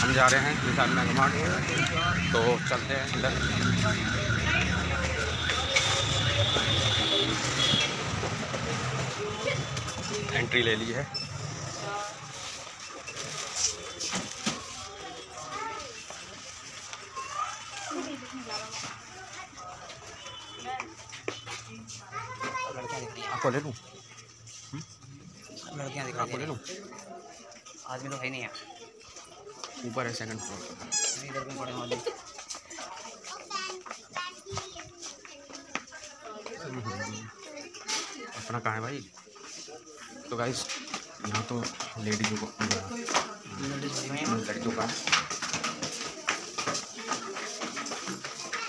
हम जा रहे हैं विशाल मेगा मार्ट तो चलते हैं अंदर। एंट्री ले ली है। आपको ले लूँ? लड़कियाँ दिखा आपको ले लूँ? आदमी तो है नहीं है ऊपर है सेकंड फ्लोर अपना कहाँ है भाई? तो गाइस यहाँ तो लेडीजों को लड़कियों का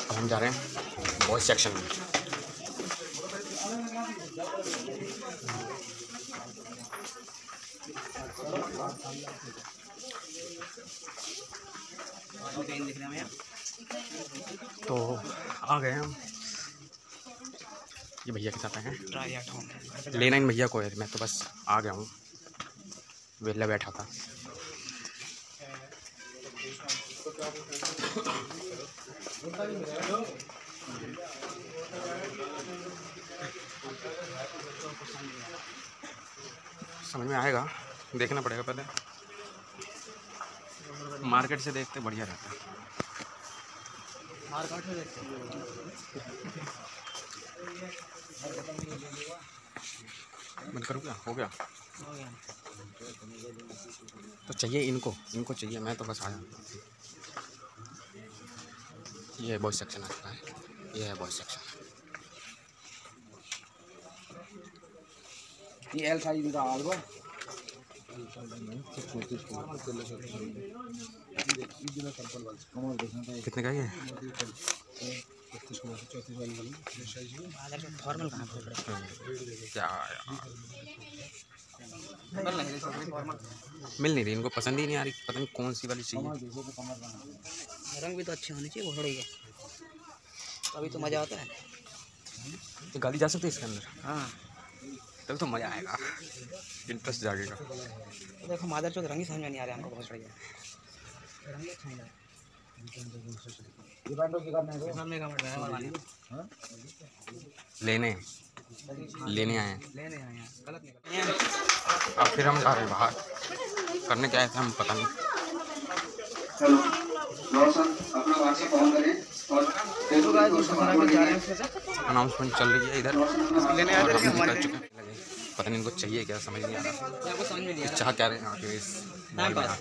अब हम जा रहे हैं बॉयज़ सेक्शन में। रहे हैं तो आ गए हम। ये भैया के साथ आए हैं। लेना इन भैया को है मैं तो बस आ गया हूँ। वेला बैठा था। समझ में आएगा, देखना पड़ेगा पहले। मार्केट से देखते बढ़िया रहता है। मार्केट में देखते बंद करूँ क्या? हो गया। तो चाहिए इनको इनको चाहिए, मैं तो बस आया ये बॉयज़ सेक्शन आता है। ये है बॉयज़ सेक्शन ये एल साइज़ दिखा आलबा कितने का फॉर्मल कहाँ क्या फॉर्मल मिल नहीं रही इनको पसंद ही नहीं आ रही पता नहीं कौन सी वाली चाहिए। रंग भी तो अच्छे होने चाहिए घोड़े के अभी तो मज़ा आता है। तो गाड़ी जा सकती है इसके अंदर? हाँ। तभी तो मज़ा आएगा। इंटरेस्ट जागेगा। तो देखो मादर चौक रंग ही समझ में नहीं आ रहा हमको बहुत बढ़िया। वाला। लेने। लेने आए हैं। लेने आए हैं। गलत निकल अब फिर हम जा रहे हैं बाहर। करने क्या आए थे हम पता नहीं। अनाउंसमेंट चल रही है इधर। लेने निकल चुके हैं। पता नहीं इनको चाहिए क्या समझ नहीं आ रहा। आ चाह क्या रहे हैं इस पास।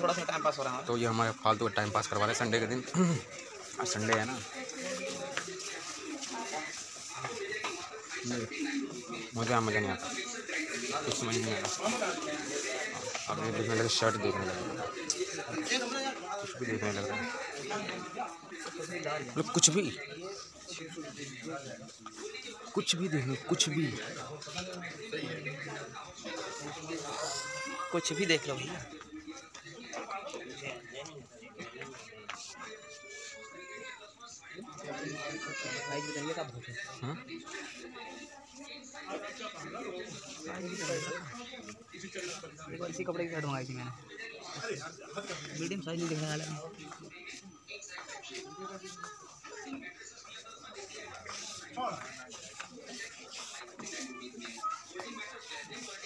थोड़ा सा टाइम पास हो रहा है। तो ये हमारे फालतू का टाइम पास करवा रहे हैं। संडे के दिन। आज संडे है ना। मुझे मज़ा नहीं आता। कुछ समझ नहीं आता अब ये देखने लगे शर्ट देखने लगे। कुछ भी देखने लग रहा है। मतलब कुछ भी। कुछ भी देखने कुछ भी। कुछ भी देख लो भैया। हाँ? देखो इसी कपड़े की शर्ट मंगाई थी मैंने। मीडियम साइज़ नहीं देखने वाला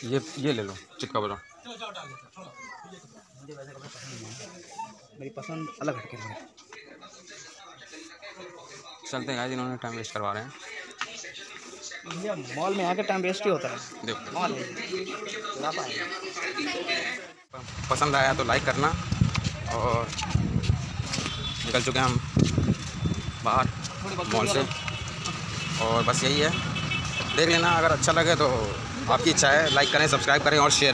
ये ये ले लो नहीं है मेरी पसंद अलग हटके थोड़े चलते हैं जिन्होंने टाइम वेस्ट करवा रहे हैं। भैया मॉल में आके टाइम वेस्ट ही होता है। देखो। मॉल पसंद आया तो लाइक करना और निकल चुके हैं हम बाहर मॉल से। और बस यही है। देख लेना, अगर अच्छा लगे तो आपकी इच्छा है लाइक करें सब्सक्राइब करें और शेयर